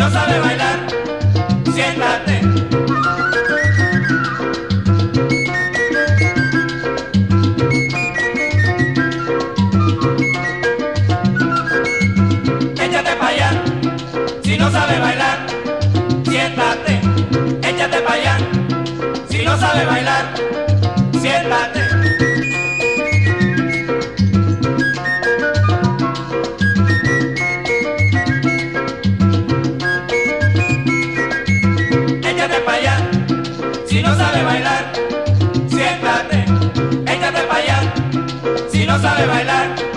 Si no sabe bailar, siéntate. Échate para allá, si no sabe bailar, siéntate. Échate para allá, si no sabe bailar, siéntate. sabe bailar.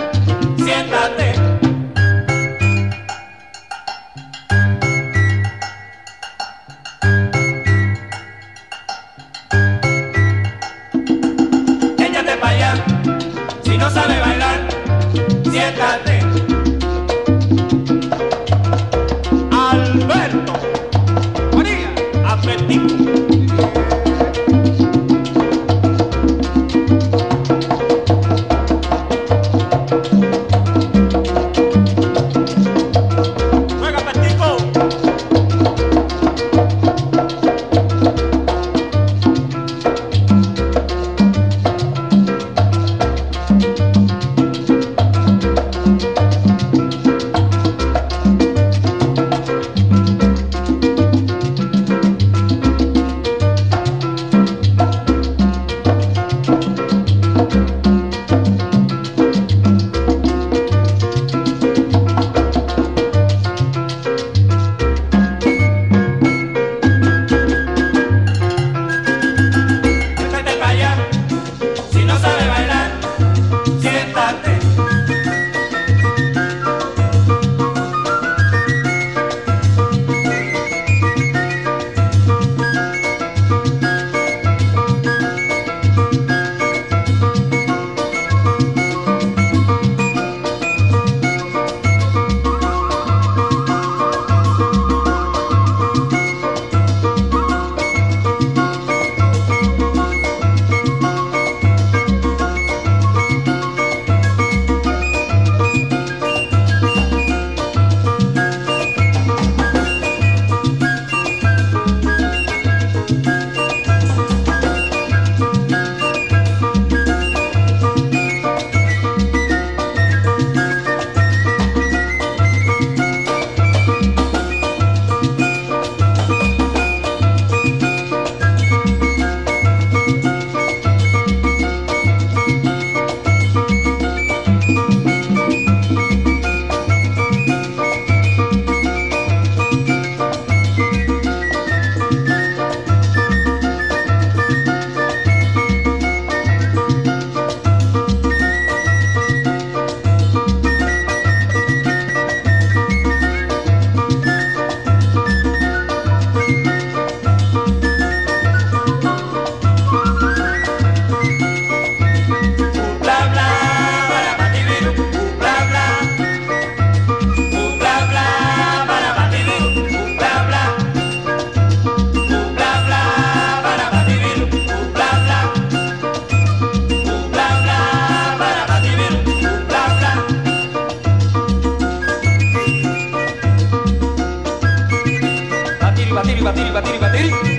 batiri batiri batiri batiri.